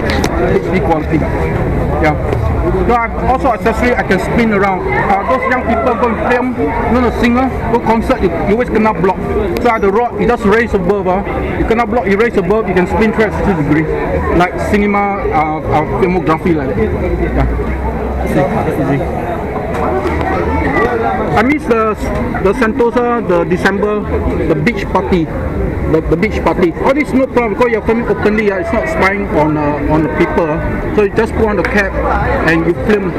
HD quality. Yeah. So I also accessory I can spin around. Uh, those young people go and film, you know singer, go concert, you, you always cannot block. So I have the rod, you just raise above, uh, you cannot block, you raise above, you can spin 360 degree. Like cinema, uh, uh, filmography like that. Yeah. I miss the the Sentosa, the December, the beach party, the, the beach party. All this no problem because you're filming openly. Uh, it's not spying on uh, on people. So you just put on the cap and you film.